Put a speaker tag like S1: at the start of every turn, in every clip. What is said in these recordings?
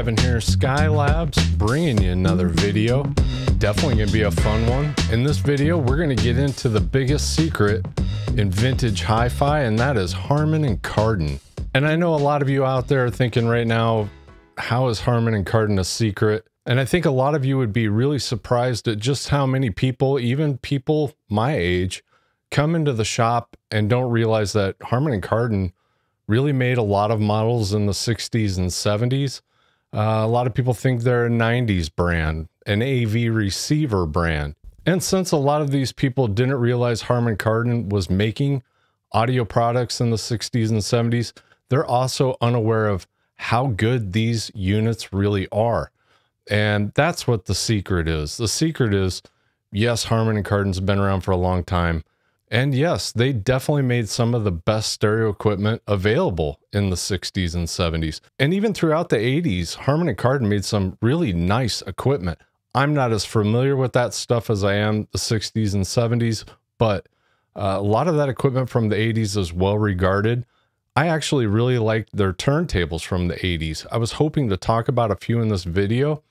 S1: Kevin here, Skylabs, bringing you another video. Definitely gonna be a fun one. In this video, we're gonna get into the biggest secret in vintage hi-fi, and that is Harman and Kardon. And I know a lot of you out there are thinking right now, how is Harman and Kardon a secret? And I think a lot of you would be really surprised at just how many people, even people my age, come into the shop and don't realize that Harman and Kardon really made a lot of models in the 60s and 70s. Uh, a lot of people think they're a 90s brand, an AV receiver brand. And since a lot of these people didn't realize Harman Kardon was making audio products in the 60s and 70s, they're also unaware of how good these units really are. And that's what the secret is. The secret is yes, Harman and Kardon's been around for a long time. And yes, they definitely made some of the best stereo equipment available in the 60s and 70s. And even throughout the 80s, Harman and Kardon made some really nice equipment. I'm not as familiar with that stuff as I am the 60s and 70s, but uh, a lot of that equipment from the 80s is well regarded. I actually really liked their turntables from the 80s. I was hoping to talk about a few in this video,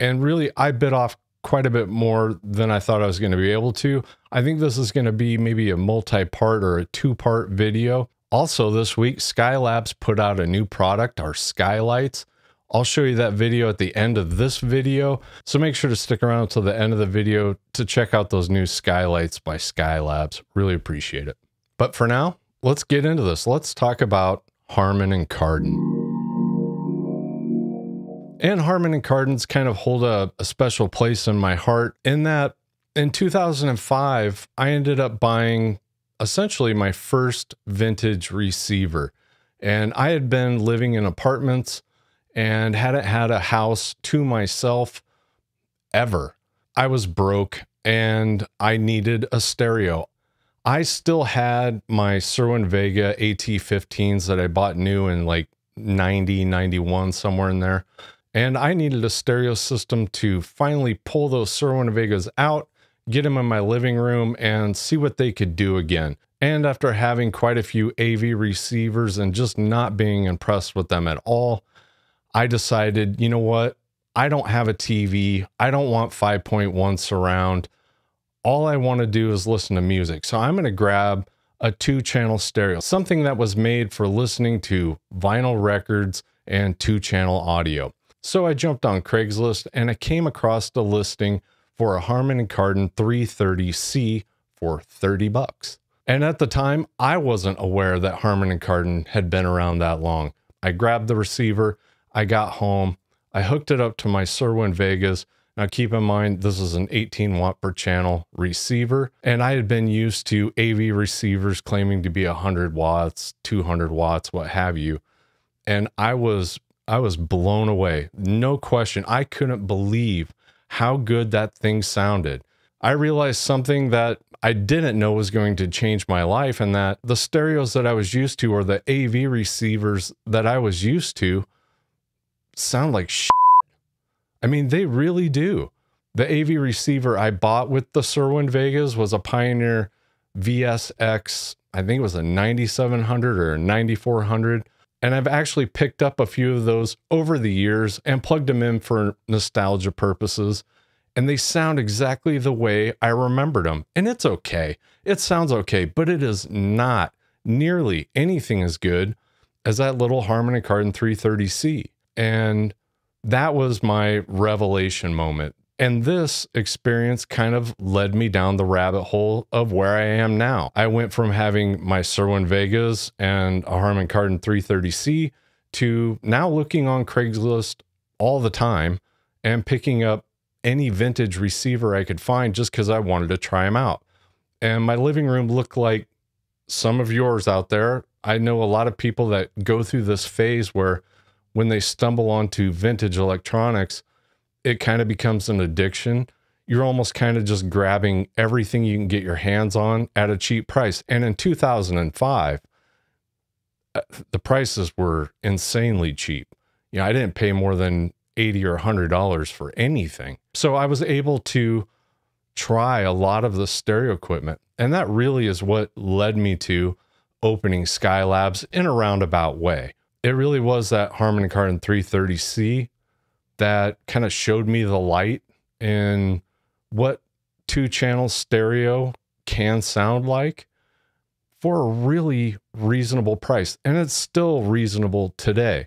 S1: and really I bit off quite a bit more than I thought I was going to be able to. I think this is going to be maybe a multi-part or a two-part video. Also this week, Skylabs put out a new product, our Skylights. I'll show you that video at the end of this video. So make sure to stick around until the end of the video to check out those new Skylights by Skylabs. Really appreciate it. But for now, let's get into this. Let's talk about Harman and Kardon. And Harman and Kardon's kind of hold a, a special place in my heart in that in 2005, I ended up buying essentially my first vintage receiver. And I had been living in apartments and hadn't had a house to myself ever. I was broke and I needed a stereo. I still had my Cerwin Vega AT15s that I bought new in like 90, 91, somewhere in there. And I needed a stereo system to finally pull those Cerwin Vegas out, get them in my living room, and see what they could do again. And after having quite a few AV receivers and just not being impressed with them at all, I decided, you know what? I don't have a TV. I don't want 5.1 surround. All I want to do is listen to music. So I'm going to grab a two channel stereo, something that was made for listening to vinyl records and two channel audio. So I jumped on Craigslist and I came across the listing for a Harman and Kardon 330C for 30 bucks. And at the time, I wasn't aware that Harman and Kardon had been around that long. I grabbed the receiver, I got home, I hooked it up to my Cerwin Vegas. Now keep in mind, this is an 18 watt per channel receiver, and I had been used to AV receivers claiming to be 100 watts, 200 watts, what have you. And I was I was blown away. No question. I couldn't believe how good that thing sounded. I realized something that I didn't know was going to change my life, and that the stereos that I was used to, or the AV receivers that I was used to, sound like shit. I mean, they really do. The AV receiver I bought with the Cerwin Vegas was a Pioneer VSX, I think it was a 9700 or a 9400. And I've actually picked up a few of those over the years and plugged them in for nostalgia purposes. And they sound exactly the way I remembered them. And it's okay. It sounds okay, but it is not nearly anything as good as that little Harman and Kardon 330C. And that was my revelation moment. And this experience kind of led me down the rabbit hole of where I am now. I went from having my Cerwin Vegas and a Harman Kardon 330C to now looking on Craigslist all the time and picking up any vintage receiver I could find just because I wanted to try them out. And my living room looked like some of yours out there. I know a lot of people that go through this phase where when they stumble onto vintage electronics, it kind of becomes an addiction. You're almost kind of just grabbing everything you can get your hands on at a cheap price. And in 2005, uh, the prices were insanely cheap. You know, I didn't pay more than 80 or 100 dollars for anything. So I was able to try a lot of the stereo equipment. And that really is what led me to opening Skylabs in a roundabout way. It really was that Harman Kardon 330C that kind of showed me the light in what two channel stereo can sound like for a really reasonable price. And it's still reasonable today.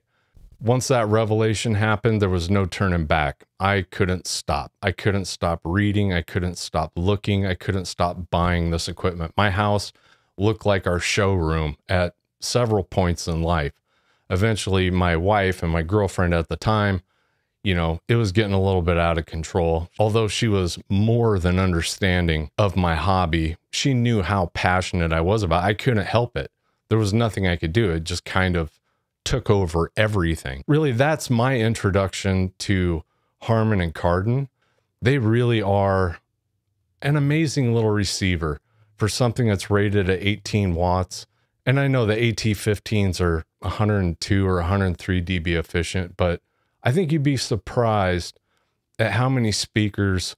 S1: Once that revelation happened, there was no turning back. I couldn't stop. I couldn't stop reading. I couldn't stop looking. I couldn't stop buying this equipment. My house looked like our showroom at several points in life. Eventually, my wife and my girlfriend at the time you know, it was getting a little bit out of control. Although she was more than understanding of my hobby, she knew how passionate I was about it. I couldn't help it. There was nothing I could do. It just kind of took over everything. Really, that's my introduction to Harman and Kardon. They really are an amazing little receiver for something that's rated at 18 watts. And I know the AT15s are 102 or 103 dB efficient, but I think you'd be surprised at how many speakers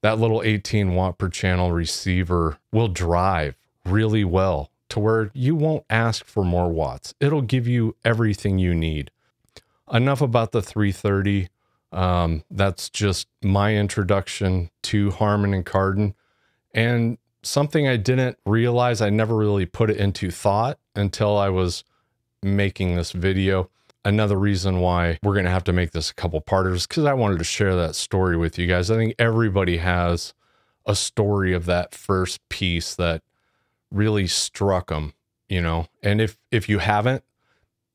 S1: that little 18 watt per channel receiver will drive really well to where you won't ask for more watts. It'll give you everything you need. Enough about the 330. Um, that's just my introduction to Harman and Kardon. And something I didn't realize, I never really put it into thought until I was making this video another reason why we're going to have to make this a couple parters because I wanted to share that story with you guys. I think everybody has a story of that first piece that really struck them, you know. And if if you haven't,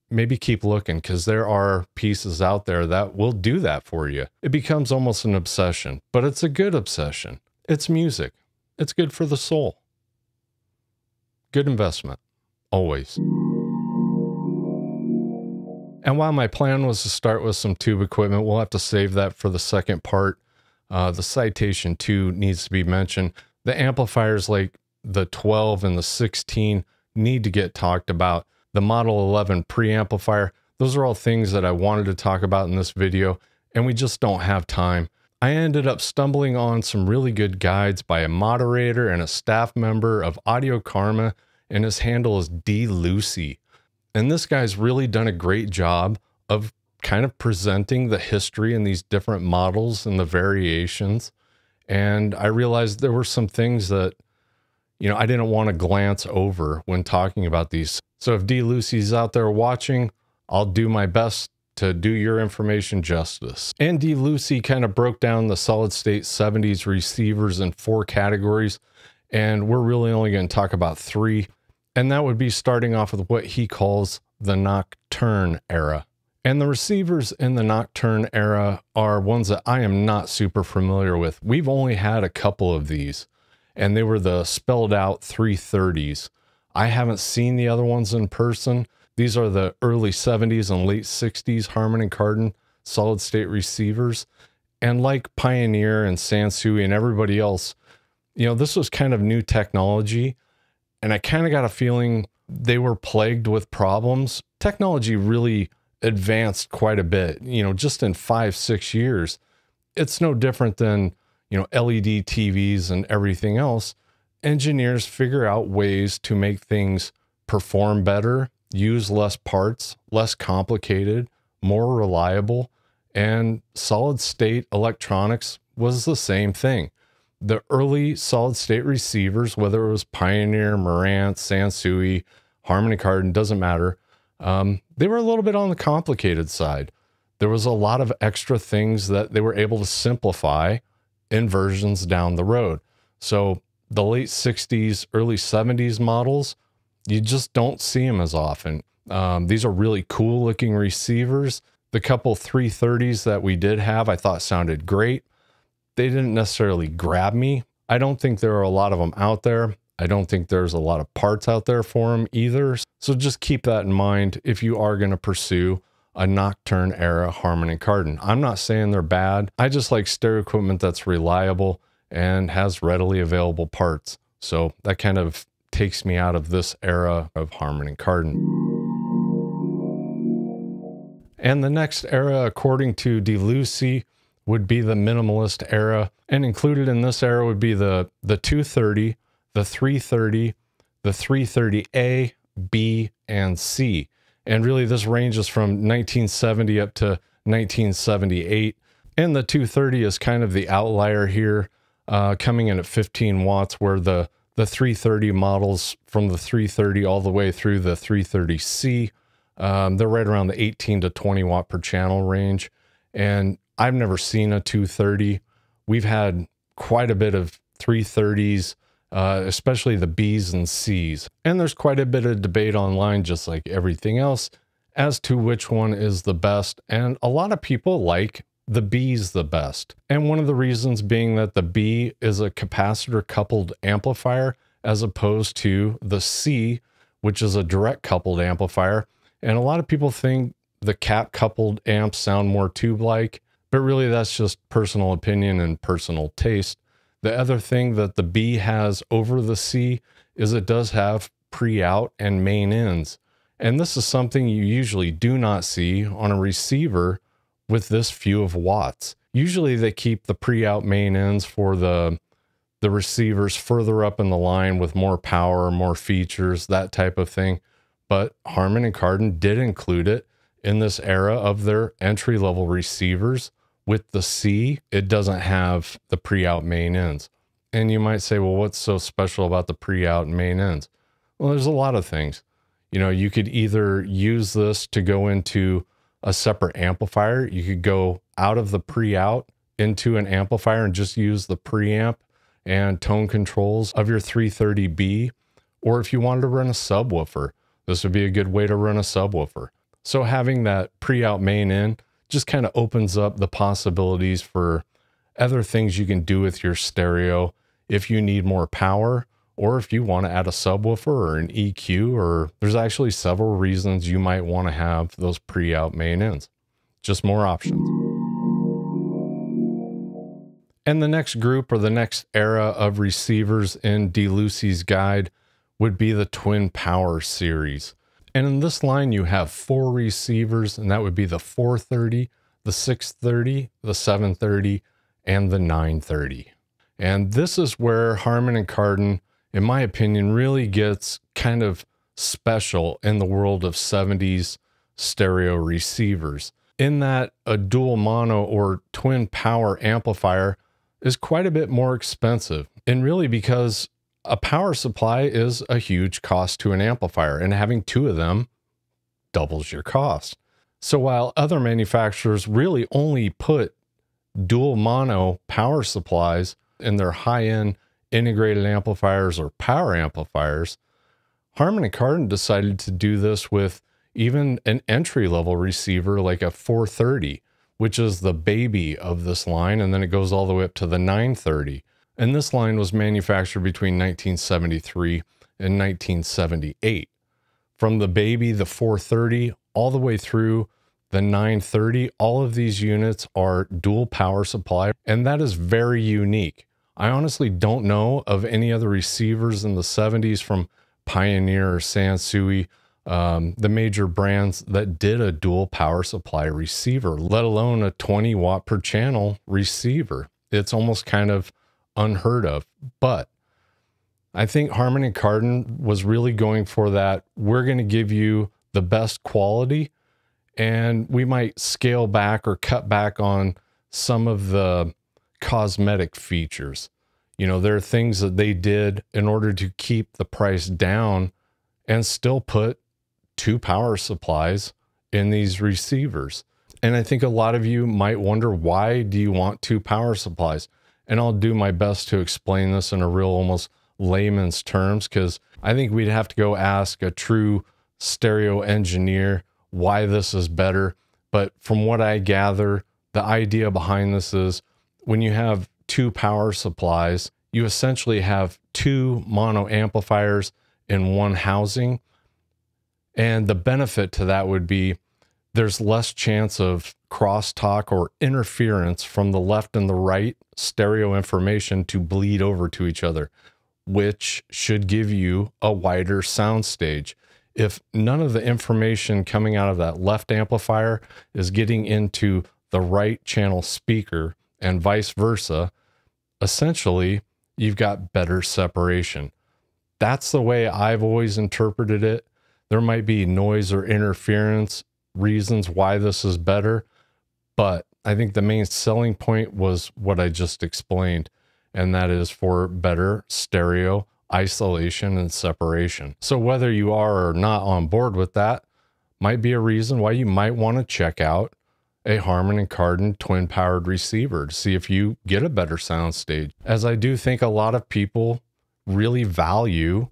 S1: maybe keep looking because there are pieces out there that will do that for you. It becomes almost an obsession, but it's a good obsession. It's music. It's good for the soul. Good investment. Always. And while my plan was to start with some tube equipment, we'll have to save that for the second part. Uh, the Citation II needs to be mentioned. The amplifiers like the 12 and the 16 need to get talked about. The Model 11 preamplifier, those are all things that I wanted to talk about in this video, and we just don't have time. I ended up stumbling on some really good guides by a moderator and a staff member of Audio Karma, and his handle is D Lucy. And this guy's really done a great job of kind of presenting the history and these different models and the variations. And I realized there were some things that, you know, I didn't want to glance over when talking about these. So if D Lucy's out there watching, I'll do my best to do your information justice. And D Lucy kind of broke down the solid state 70s receivers in four categories. And we're really only going to talk about three. And that would be starting off with what he calls the nocturne era. And the receivers in the nocturne era are ones that I am not super familiar with. We've only had a couple of these, and they were the spelled out 330s. I haven't seen the other ones in person. These are the early 70s and late 60s Harman and Kardon solid state receivers. And like Pioneer and Sansui and everybody else, you know, this was kind of new technology and I kind of got a feeling they were plagued with problems. Technology really advanced quite a bit, you know, just in five, six years. It's no different than, you know, LED TVs and everything else. Engineers figure out ways to make things perform better, use less parts, less complicated, more reliable. And solid state electronics was the same thing the early solid state receivers, whether it was Pioneer, Marantz, Sansui, Harmony Kardon, doesn't matter. Um, they were a little bit on the complicated side. There was a lot of extra things that they were able to simplify in versions down the road. So the late 60s, early 70s models, you just don't see them as often. Um, these are really cool looking receivers. The couple 330s that we did have, I thought sounded great they didn't necessarily grab me. I don't think there are a lot of them out there. I don't think there's a lot of parts out there for them either. So just keep that in mind if you are going to pursue a nocturne era Harman and Kardon. I'm not saying they're bad. I just like stereo equipment that's reliable and has readily available parts. So that kind of takes me out of this era of Harman and Kardon. And the next era, according to DeLucy, would be the minimalist era. And included in this era would be the, the 230, the 330, the 330A, B, and C. And really, this ranges from 1970 up to 1978. And the 230 is kind of the outlier here, uh, coming in at 15 watts, where the, the 330 models from the 330 all the way through the 330C, um, they're right around the 18 to 20 watt per channel range. And I've never seen a 230. We've had quite a bit of 330s, uh, especially the Bs and Cs. And there's quite a bit of debate online, just like everything else, as to which one is the best. And a lot of people like the B's the best. And one of the reasons being that the B is a capacitor coupled amplifier as opposed to the C, which is a direct coupled amplifier. And a lot of people think the cap coupled amps sound more tube like, but really that's just personal opinion and personal taste. The other thing that the B has over the C is it does have pre out and main ins. And this is something you usually do not see on a receiver with this few of watts. Usually they keep the pre-out main ins for the the receivers further up in the line with more power, more features, that type of thing. But Harman and Kardon did include it in this era of their entry level receivers. With the C, it doesn't have the pre-out main ins. And you might say, well, what's so special about the pre-out main ins? Well, there's a lot of things. You know, you could either use this to go into a separate amplifier. You could go out of the pre-out into an amplifier and just use the preamp and tone controls of your 330B. Or if you wanted to run a subwoofer, this would be a good way to run a subwoofer. So having that pre-out main in just kind of opens up the possibilities for other things you can do with your stereo if you need more power or if you want to add a subwoofer or an EQ, or there's actually several reasons you might want to have those pre-out main ins. Just more options. And the next group or the next era of receivers in DeLucy's guide would be the Twin Power series. And in this line, you have four receivers, and that would be the 430, the 630, the 730, and the 930. And this is where Harman and Kardon in my opinion, really gets kind of special in the world of 70s stereo receivers. In that a dual mono or twin power amplifier is quite a bit more expensive. And really because a power supply is a huge cost to an amplifier, and having two of them doubles your cost. So while other manufacturers really only put dual mono power supplies in their high end integrated amplifiers or power amplifiers, Harman and Kardon decided to do this with even an entry level receiver like a 430, which is the baby of this line. And then it goes all the way up to the 930. And this line was manufactured between 1973 and 1978. From the baby, the 430, all the way through the 930, all of these units are dual power supply, and that is very unique. I honestly don't know of any other receivers in the 70s from Pioneer or Sansui, um, the major brands that did a dual power supply receiver, let alone a 20 watt per channel receiver. It's almost kind of unheard of. But I think Harman and Kardon was really going for that. We're going to give you the best quality, and we might scale back or cut back on some of the cosmetic features. You know, there are things that they did in order to keep the price down and still put two power supplies in these receivers. And I think a lot of you might wonder why do you want two power supplies? And I'll do my best to explain this in a real almost layman's terms because I think we'd have to go ask a true stereo engineer why this is better. But from what I gather, the idea behind this is when you have two power supplies, you essentially have two mono amplifiers in one housing. And the benefit to that would be there's less chance of crosstalk or interference from the left and the right stereo information to bleed over to each other, which should give you a wider sound stage. If none of the information coming out of that left amplifier is getting into the right channel speaker, and vice versa, essentially, you've got better separation. That's the way I've always interpreted it. There might be noise or interference reasons why this is better, But I think the main selling point was what I just explained, and that is for better stereo isolation and separation. So whether you are or not on board with that might be a reason why you might want to check out a Harman and Kardon twin powered receiver to see if you get a better sound stage. As I do think a lot of people really value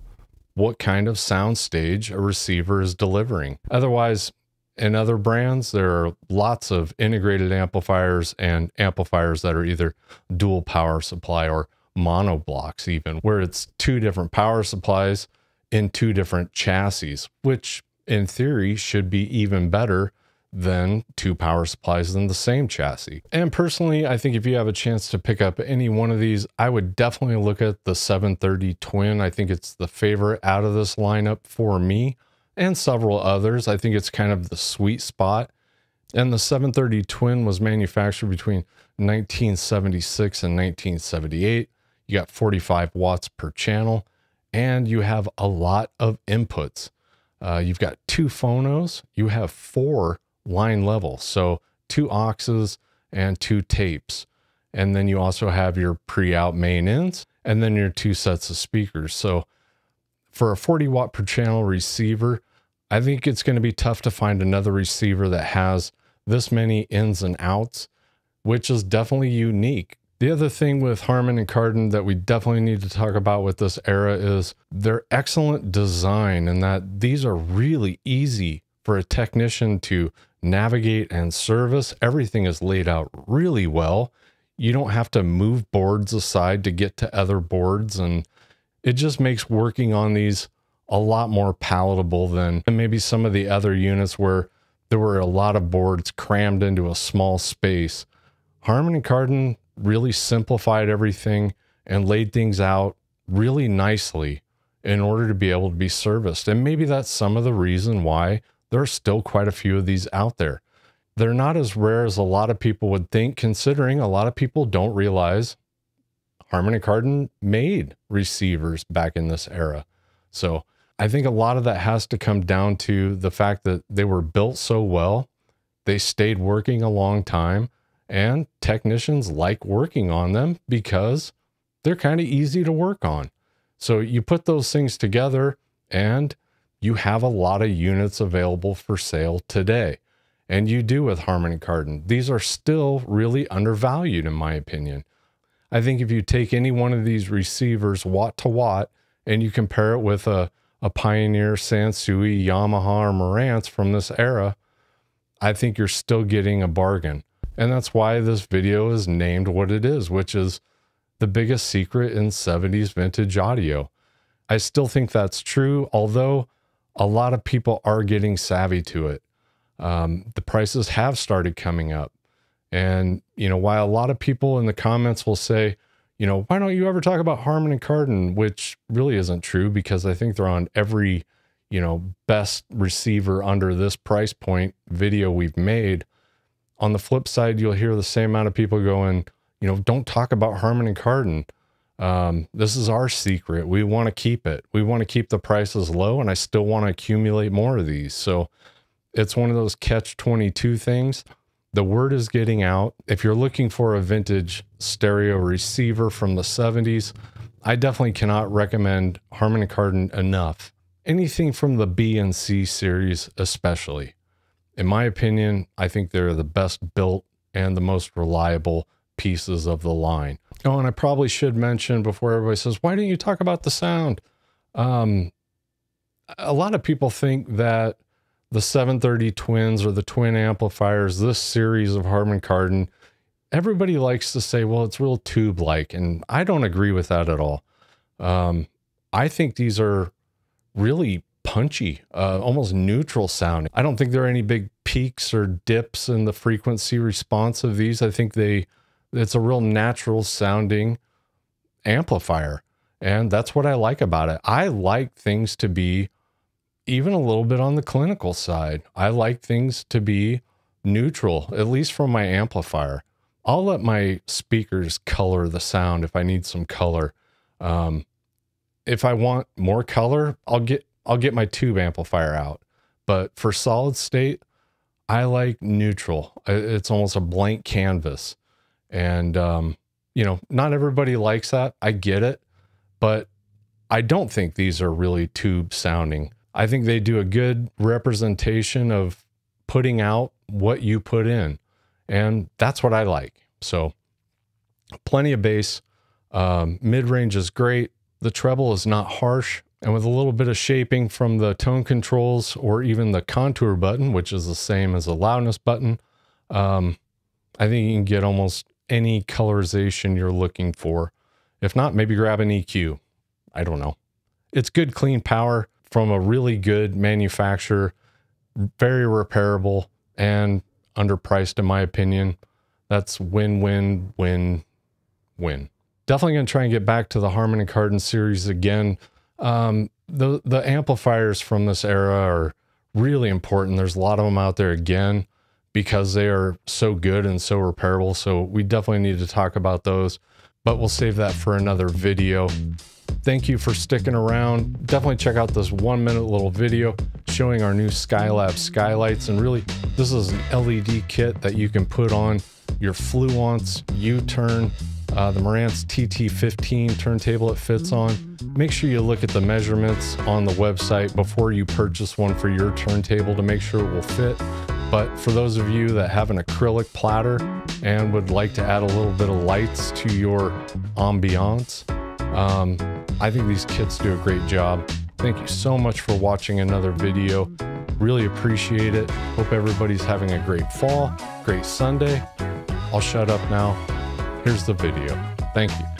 S1: what kind of sound stage a receiver is delivering. Otherwise, in other brands, there are lots of integrated amplifiers and amplifiers that are either dual power supply or mono blocks, even where it's two different power supplies in two different chassis, which in theory should be even better than two power supplies in the same chassis. And personally, I think if you have a chance to pick up any one of these, I would definitely look at the 730 Twin. I think it's the favorite out of this lineup for me and several others. I think it's kind of the sweet spot. And the 730 Twin was manufactured between 1976 and 1978. You got 45 watts per channel, and you have a lot of inputs. Uh, you've got two phonos, you have four line levels, So two auxes and two tapes. And then you also have your pre-out main ins and then your two sets of speakers. So for a 40 watt per channel receiver, I think it's going to be tough to find another receiver that has this many ins and outs, which is definitely unique. The other thing with Harman and Kardon that we definitely need to talk about with this era is their excellent design and that these are really easy for a technician to navigate and service. Everything is laid out really well. You don't have to move boards aside to get to other boards. And it just makes working on these a lot more palatable than maybe some of the other units where there were a lot of boards crammed into a small space. Harman and Kardon really simplified everything and laid things out really nicely in order to be able to be serviced. And maybe that's some of the reason why there are still quite a few of these out there. They're not as rare as a lot of people would think, considering a lot of people don't realize Harman and Kardon made receivers back in this era. So I think a lot of that has to come down to the fact that they were built so well, they stayed working a long time, and technicians like working on them because they're kind of easy to work on. So you put those things together and you have a lot of units available for sale today. And you do with Harman Kardon. These are still really undervalued, in my opinion. I think if you take any one of these receivers watt to watt and you compare it with a, a Pioneer, Sansui, Yamaha, or Marantz from this era, I think you're still getting a bargain. And that's why this video is named what it is, which is the biggest secret in 70s vintage audio. I still think that's true, although a lot of people are getting savvy to it. Um, the prices have started coming up. And, you know, while a lot of people in the comments will say, you know, why don't you ever talk about Harman and Kardon, which really isn't true because I think they're on every, you know, best receiver under this price point video we've made. On the flip side, you'll hear the same amount of people going, you know, don't talk about Harman and Kardon um, this is our secret. We want to keep it. We want to keep the prices low, and I still want to accumulate more of these. So it's one of those catch 22 things. The word is getting out. If you're looking for a vintage stereo receiver from the 70s, I definitely cannot recommend Harman Kardon enough. Anything from the B and C series, especially. In my opinion, I think they're the best built and the most reliable pieces of the line. Oh, and I probably should mention before everybody says, why didn't you talk about the sound? Um, a lot of people think that the 730 twins or the twin amplifiers, this series of Harman Kardon, everybody likes to say, well, it's real tube like. And I don't agree with that at all. Um, I think these are really punchy, uh, almost neutral sounding. I don't think there are any big peaks or dips in the frequency response of these. I think they it's a real natural sounding amplifier. And that's what I like about it. I like things to be even a little bit on the clinical side. I like things to be neutral, at least from my amplifier. I'll let my speakers color the sound if I need some color. Um, if I want more color, I'll get I'll get my tube amplifier out. But for solid state, I like neutral. It's almost a blank canvas. And, um, you know, not everybody likes that. I get it. But I don't think these are really tube sounding. I think they do a good representation of putting out what you put in. And that's what I like. So, plenty of bass. Um, Mid range is great. The treble is not harsh. And with a little bit of shaping from the tone controls or even the contour button, which is the same as the loudness button, um, I think you can get almost any colorization you're looking for. If not, maybe grab an EQ. I don't know. It's good, clean power from a really good manufacturer, very repairable and underpriced, in my opinion. That's win, win, win, win. Definitely going to try and get back to the Harman Kardon series again. Um, the the amplifiers from this era are really important. There's a lot of them out there again because they are so good and so repairable. So we definitely need to talk about those, but we'll save that for another video. Thank you for sticking around. Definitely check out this one minute little video showing our new Skylab skylights. And really, this is an LED kit that you can put on your Fluance, U-turn, uh, the Marantz TT15 turntable it fits on. Make sure you look at the measurements on the website before you purchase one for your turntable to make sure it will fit. But for those of you that have an acrylic platter and would like to add a little bit of lights to your ambiance, um, I think these kits do a great job. Thank you so much for watching another video. Really appreciate it. Hope everybody's having a great fall, great Sunday. I'll shut up now. Here's the video. Thank you.